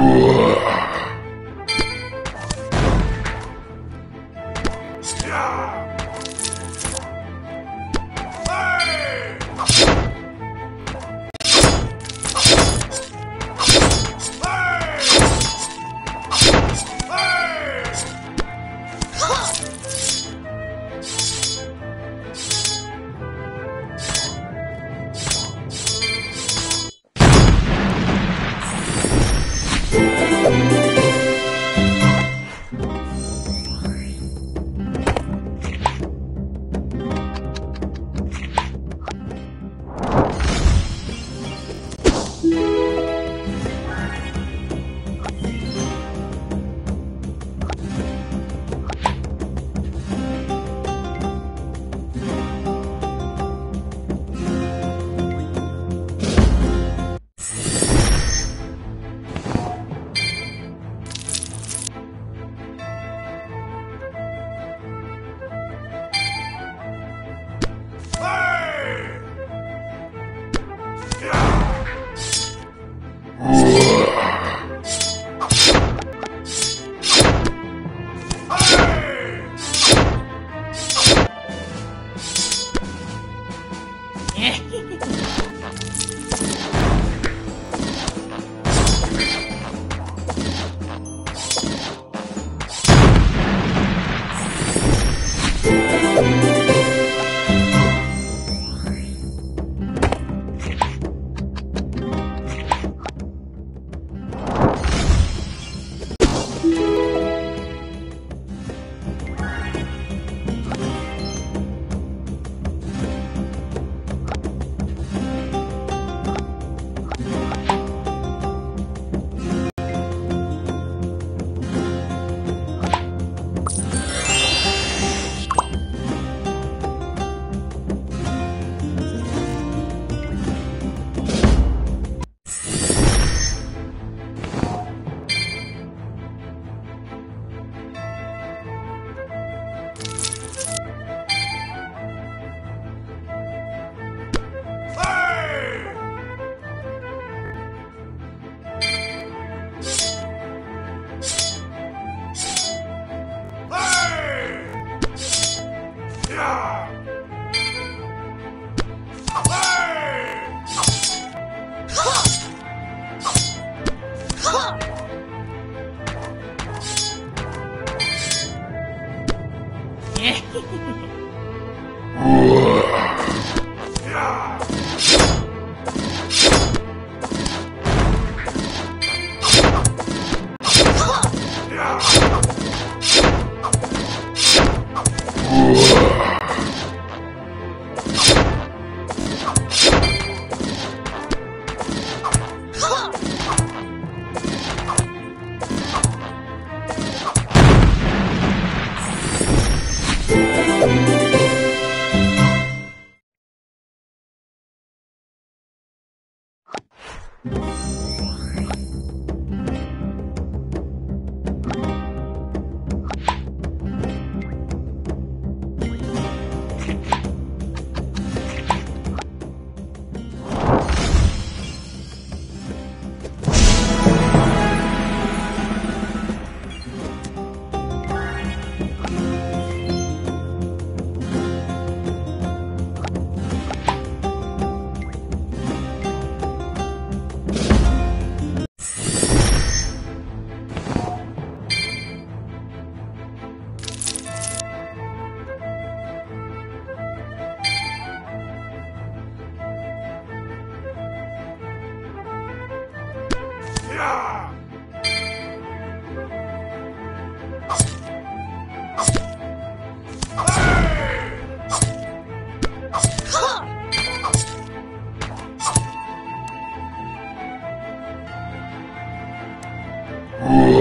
う。Whoa.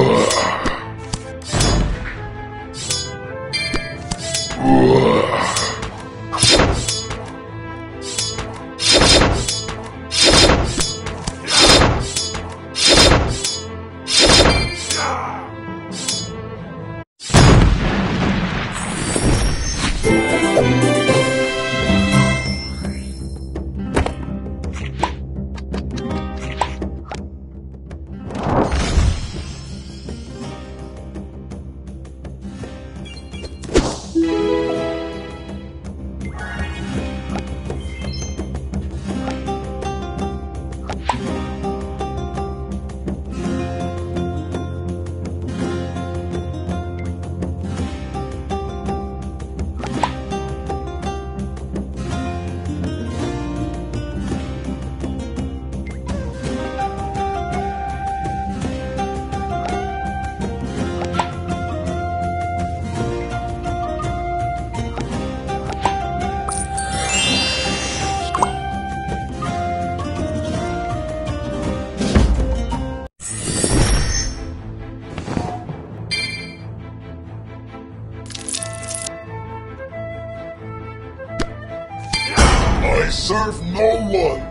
Serve no one.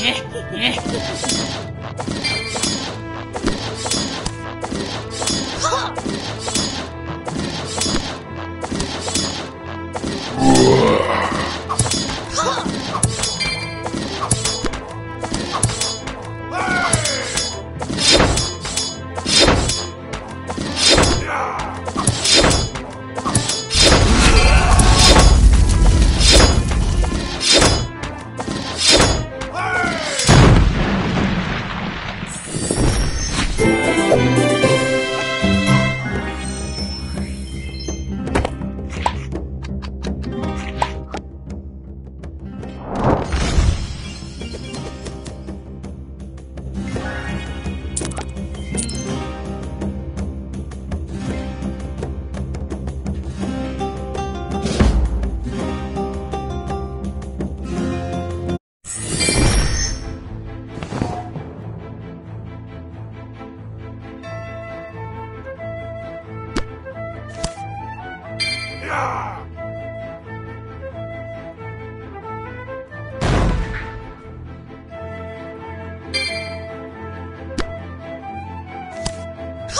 你你哈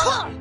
Huh!